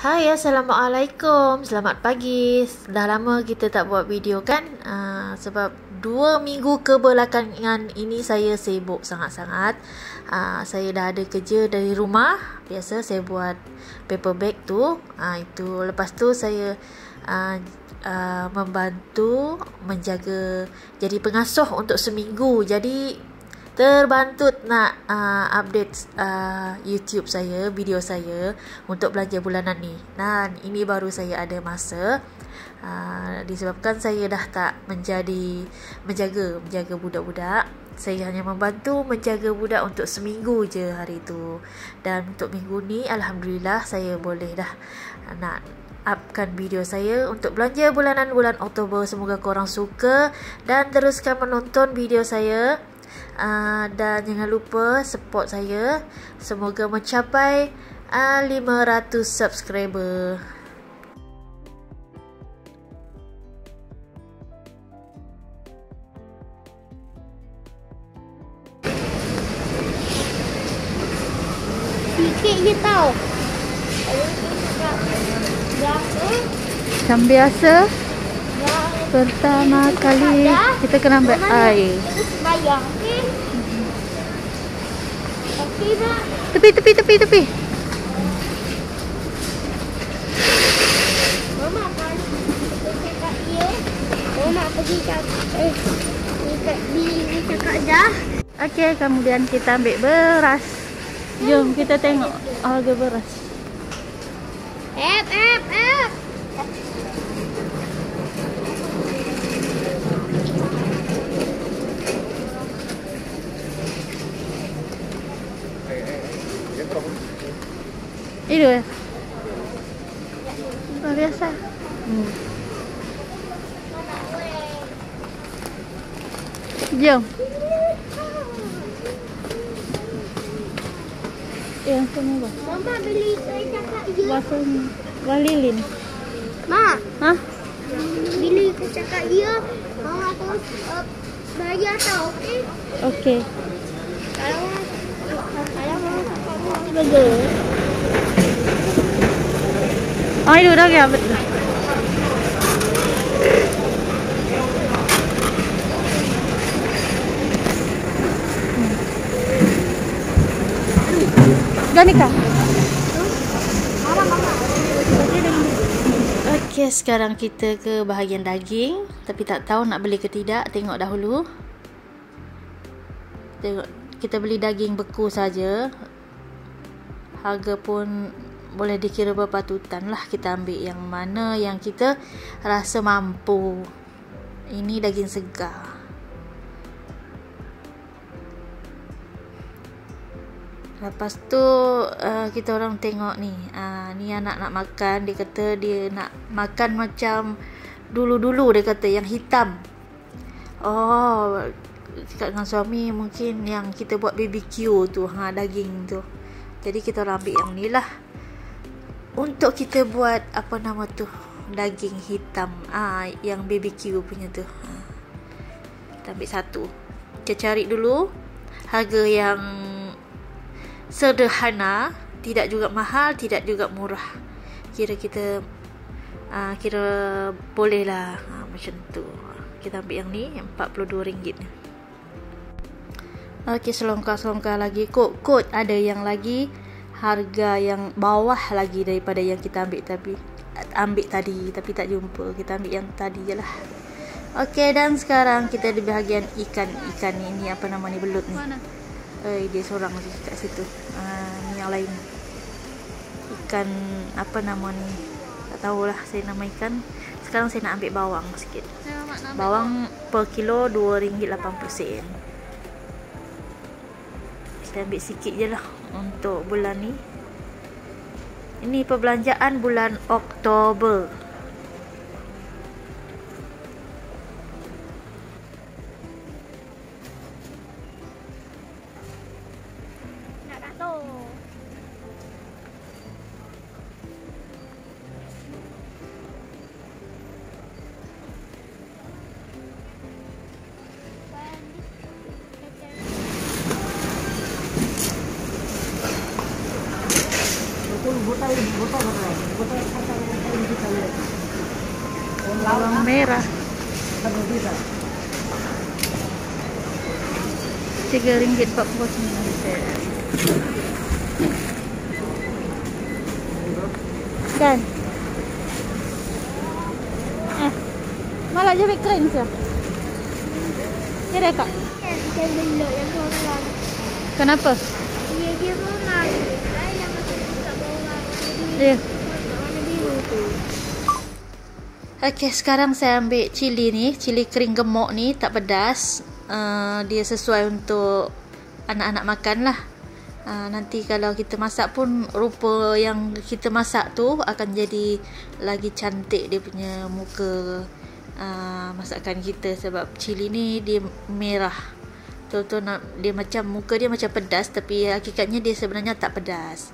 Hai Assalamualaikum. Selamat pagi. Dah lama kita tak buat video kan? Uh, Sebab dua minggu kebelakangan ini Saya sibuk sangat-sangat. Uh, Saya dah ada kerja dari rumah. Biasa saya buat paper bag tu. Uh, Itu Lepas tu saya uh, uh, Membantu Menjaga Jadi pengasuh untuk seminggu. Jadi terbantut nak uh, update uh, YouTube saya, video saya untuk belanja bulanan ni. Dan ini baru saya ada masa uh, disebabkan saya dah tak menjadi menjaga menjaga budak-budak. Saya hanya membantu menjaga budak untuk seminggu je hari tu. Dan untuk minggu ni alhamdulillah saya boleh dah nak upkan video saya untuk belanja bulanan bulan Oktober. Semoga korang suka dan teruskan menonton video saya. Uh, dan jangan lupa support saya. Semoga mencapai uh, ah, 500 subscriber. Sikit je tau. Macam biasa. Pertama kali kita kena ambil air. Okey? Okey tak? Tepi, tepi, tepi, tepi. Mama kan cakap dia. Mama pergi cakap eh dekat di cakap dah. Okey, kemudian kita ambil beras. Jom kita tengok harga beras. Itu ya. Luar biasa. Hmm. Jom. Yang sama bah. Mama beli saya cakap dia. Bahasa ni. Walilin. Mak, Hah? beli saya cakap dia. Mama aku uh, bayar tau, okey? Okey. Kalau kalau mama cakap mama burger. Itu dah ya betul. Ganika. Okey, sekarang kita ke bahagian daging. Tapi tak tahu nak beli ke tidak. Tengok dahulu. Tengok. Kita beli daging beku saja. Harga pun boleh dikira berpatutan lah kita ambil yang mana yang kita rasa mampu. Ini daging segar. Lepas tu uh, kita orang tengok ni. Uh, ni anak nak makan. Dia kata dia nak makan macam dulu-dulu dia kata yang hitam. Oh, cakap dengan suami mungkin yang kita buat BBQ tu. Ha, daging tu. Jadi kita orang ambil yang ni lah. Untuk kita buat apa nama tu. Daging hitam. Ah, yang BBQ punya tu. Kita ambil satu. Kita cari dulu. Harga yang sederhana tidak juga mahal tidak juga murah kira kita uh, kira boleh lah uh, macam tu kita ambil yang ni RM42 ni ok selongkar-selongkar lagi kod ada yang lagi harga yang bawah lagi daripada yang kita ambil tapi ambil tadi tapi tak jumpa kita ambil yang tadi je lah ok dan sekarang kita di bahagian ikan ikan ni, ni apa nama ni belut ni mana Eh dia seorang lagi kat situ. Ah ni yang lain. Ikan apa nama ni? Tak tahulah saya nama ikan. Sekarang saya nak ambil bawang sikit. Bawang per kilo RM2.80. Saya ambil sikit je lah untuk bulan ni. Ini perbelanjaan bulan Oktober. tiga ringgit empat puluh sembilan sen. Kan? Eh, malah jadi keren sih. Kira kak? Kenapa? Iya dia mau mak. Ayah masih buka bawah. Iya. Okay, sekarang saya ambil cili ni, cili kering gemuk ni, tak pedas. Uh, dia sesuai untuk anak-anak makan lah. Uh, nanti kalau kita masak pun rupa yang kita masak tu akan jadi lagi cantik dia punya muka uh, masakan kita sebab cili ni dia merah. Betul-betul nak dia macam muka dia macam pedas tapi hakikatnya dia sebenarnya tak pedas.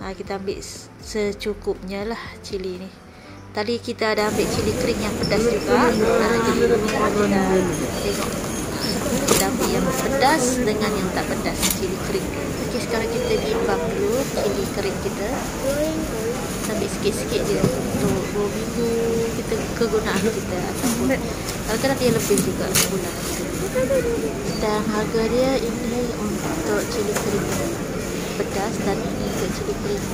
Uh, kita ambil secukupnya lah cili ni. Tadi kita ada ambil cili kering yang pedas juga. Ha, jadi kita tengok. Yang pedas dengan yang tak pedas cili kering. Okey, sekarang kita timbang dulu cili kering kita. Kita ambil sikit-sikit je untuk 2 minggu kita kegunaan kita ataupun kadang-kadang dia lebih juga sebulan. Dan harga dia ini untuk cili kering pedas dan ini untuk cili kering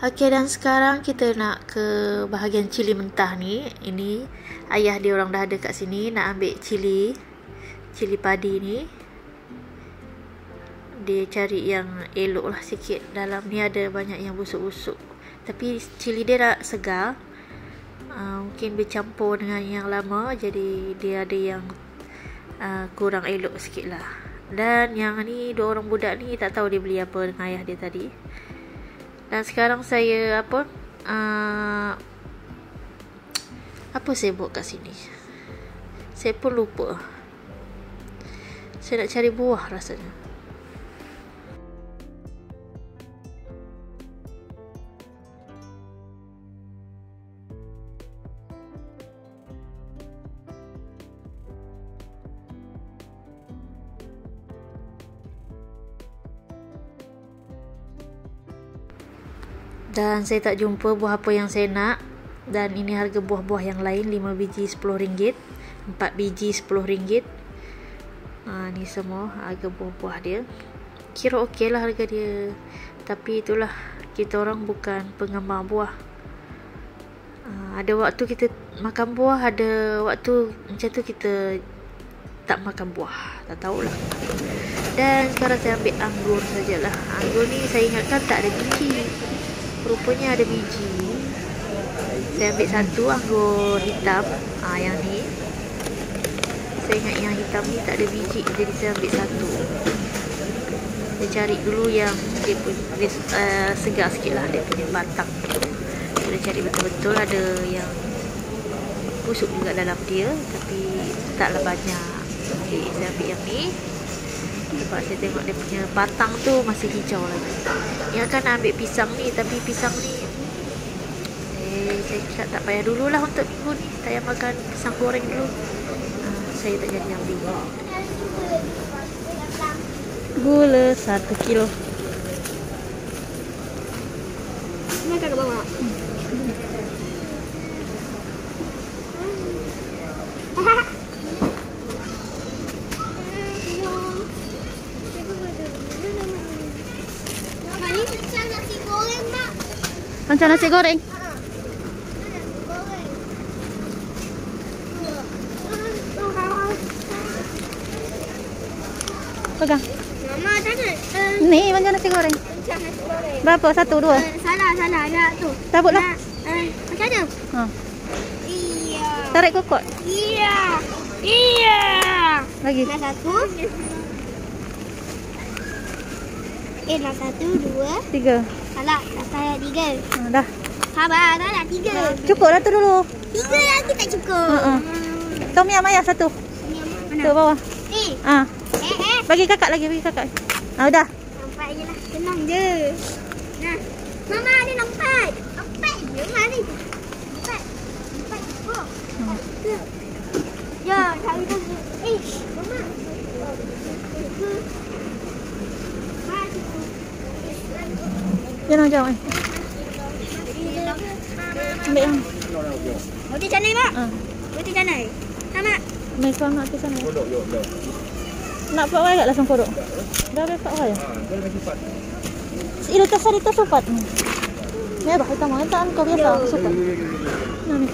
Okey dan sekarang kita nak ke bahagian cili mentah ni. Ini ayah dia orang dah ada kat sini nak ambil cili cili padi ni. Dia cari yang elok lah sikit. Dalam ni ada banyak yang busuk-busuk. Tapi cili dia dah segar. Uh, mungkin bercampur dengan yang lama jadi dia ada yang uh, kurang elok sikit lah. Dan yang ni dua orang budak ni tak tahu dia beli apa dengan ayah dia tadi. Dan sekarang saya apa uh, apa saya buat kat sini? Saya pun lupa. Saya nak cari buah rasanya. Dan saya tak jumpa buah apa yang saya nak. Dan ini harga buah-buah yang lain 5 biji RM10, 4 biji RM10. Ha, ni semua harga buah-buah dia. Kira okey lah harga dia. Tapi itulah kita orang bukan penggemar buah. Ha, ada waktu kita makan buah, ada waktu macam tu kita tak makan buah. Tak tahulah. Dan sekarang saya ambil anggur sajalah. Anggur ni saya ingatkan tak ada biji rupanya ada biji. Saya ambil satu anggur hitam ah yang ni. Saya ingat yang hitam ni tak ada biji jadi saya ambil satu. Saya cari dulu yang dia punya dia, uh, segar sikit lah dia punya batang. Saya cari betul-betul ada yang busuk juga dalam dia tapi taklah banyak. Ok saya ambil yang ni sebab saya tengok dia punya batang tu masih hijau lagi. Yang akan ambil pisang ni tapi pisang ni eh saya cakap tak payah dululah untuk minggu ni saya makan pisang goreng dulu. Uh, saya tak jadi ambil. Gula satu kilo. Ini akan ke bawah. Mari pesan nasi goreng, Mak. Macam nasi goreng pegang Mama tadi eh, ni macam nasi goreng pesan nasi goreng. berapa satu dua Eh, salah, salah. Ada tu. Tabutlah. Nak, eh, macam mana? ha. Iya. tarik kokot Iya. Iya. lagi Nak satu. Eh, nak satu, dua. tiga Salah, tak saya tiga. ha, dah Sabar, dah nak tiga. cukup lah tu dulu Tiga lagi tak cukup. Ha, ha. tom yam ayah satu yang tu mana? bawah Eh, Ah, eh, eh. bagi kakak lagi, bagi kakak. Ah, udah. Nampak je lah. Tenang je. Nah. Mama ada nampak. Nampak je. Mari. Nampak. Nampak. Oh. Ke. Ya, cari dulu. Eh, Mama. Ke. Mari. Jauh eh. Ambil yang. Roti canai, Mak. Ah. Roti canai. Sama. Mereka nak ke sana. Nak pak wai tak langsung kodok. Dah ada pak wai. Ilo tas hari tas sopat. Ya, bah hitam mana tak kau biasa sopat. Nah, ni.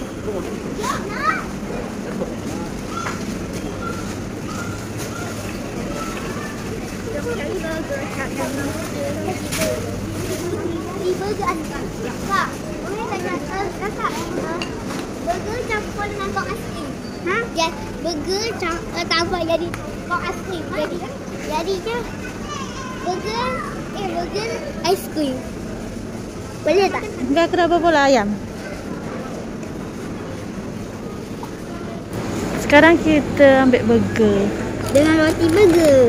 Di burger ada. Kak, boleh tanya eh, kakak. eh, Burger campur dengan kok aiskrim. Ha? Ya, burger campur uh, tambah jadi kok aiskrim. Jadi jadinya burger eh burger aiskrim. Boleh tak? Enggak kena bola ayam. Sekarang kita ambil burger. Dengan roti burger.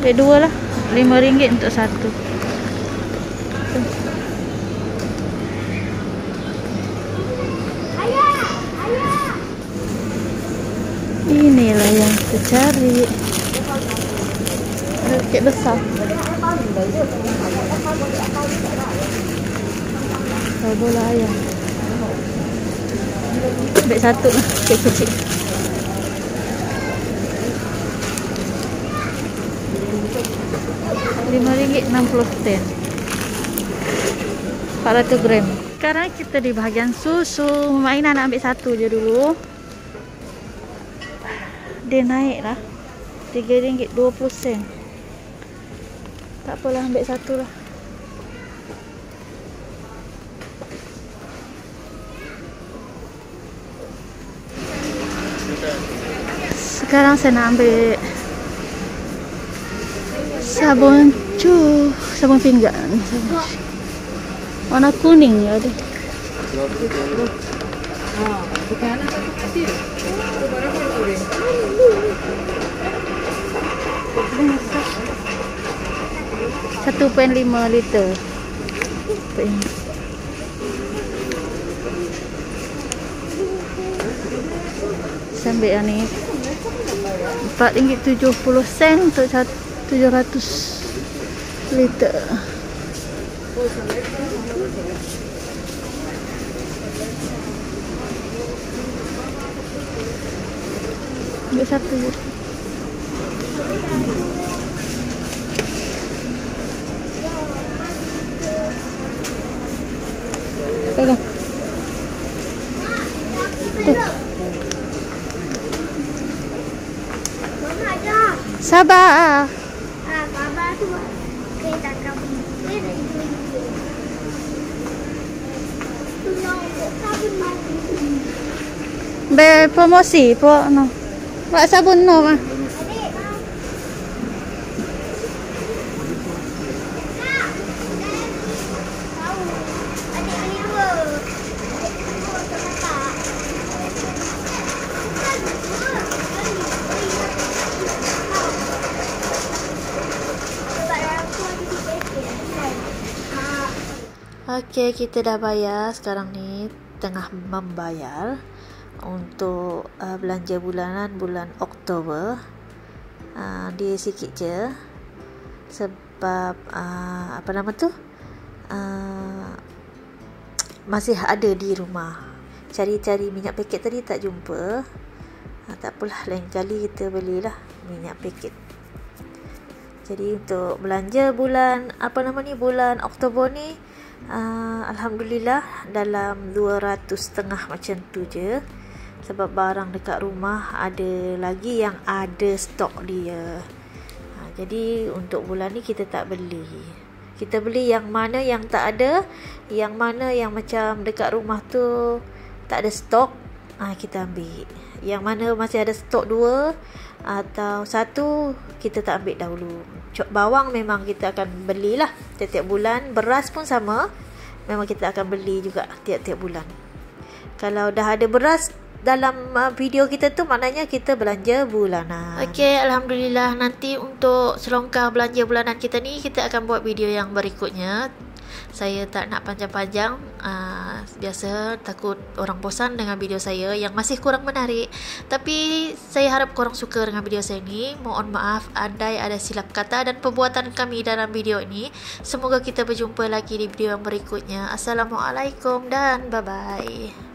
Ambil dua lah. Lima ringgit untuk satu. Ayah, ayah. Inilah yang kita cari. Kek besar. Oh, bola ayam. Ambil satu. Kek kecil. Lima ringgit enam puluh sen. 400 gram. Sekarang kita di bahagian susu. Mainan ambil satu je dulu dia naik lah. RM3.20 tak apalah ambil satu lah. Sekarang saya nak ambil sabun cu sabun pinggan. Warna kuning ya ada Oh, ah, bukan anak satu kecil. Itu barang yang. 1.5 liter. Sampai lah yang ni 4 ringgit 70 sen untuk 700 liter. Ambil satu je. Baba. Be, pomosi po, ano. Wa sabon no, ah. Okey, kita dah bayar. Sekarang ni tengah membayar untuk uh, belanja bulanan bulan Oktober. Uh, dia sikit je. Sebab uh, apa nama tu? Uh, masih ada di rumah. Cari-cari minyak paket tadi tak jumpa. Uh, tak apalah, lain kali kita belilah minyak paket. Jadi untuk belanja bulan apa nama ni bulan Oktober ni uh, alhamdulillah dalam 200 setengah macam tu je. Sebab barang dekat rumah ada lagi yang ada stok dia. Ha, jadi untuk bulan ni kita tak beli. Kita beli yang mana yang tak ada, yang mana yang macam dekat rumah tu tak ada stok, ha, kita ambil. Yang mana masih ada stok dua atau satu kita tak ambil dahulu. Cok bawang memang kita akan belilah tiap-tiap bulan. Beras pun sama. Memang kita akan beli juga tiap-tiap bulan. Kalau dah ada beras dalam uh, video kita tu maknanya kita belanja bulanan. Okey, alhamdulillah nanti untuk selongkar belanja bulanan kita ni kita akan buat video yang berikutnya saya tak nak panjang-panjang. Uh, biasa takut orang bosan dengan video saya yang masih kurang menarik. Tapi saya harap korang suka dengan video saya ni. Mohon maaf andai ada silap kata dan perbuatan kami dalam video ini. Semoga kita berjumpa lagi di video yang berikutnya. Assalamualaikum dan bye bye